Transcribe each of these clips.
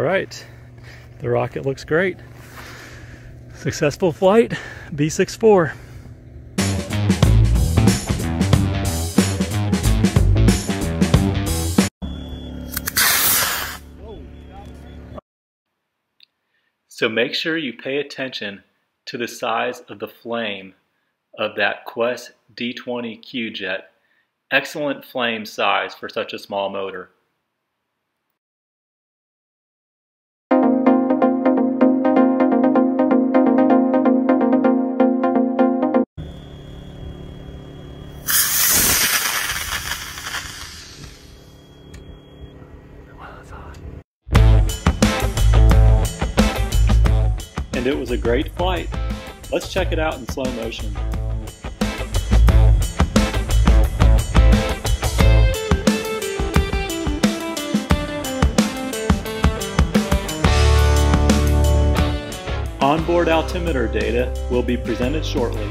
right, the rocket looks great. Successful flight, B64. So make sure you pay attention to the size of the flame of that Quest D20Q jet. Excellent flame size for such a small motor. And it was a great flight. Let's check it out in slow motion. Onboard altimeter data will be presented shortly.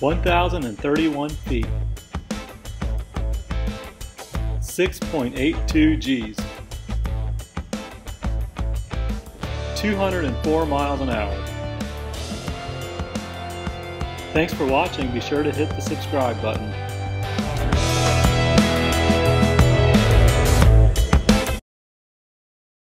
One thousand and thirty-one feet. 6.82 Gs. 204 miles an hour. Thanks for watching. Be sure to hit the subscribe button.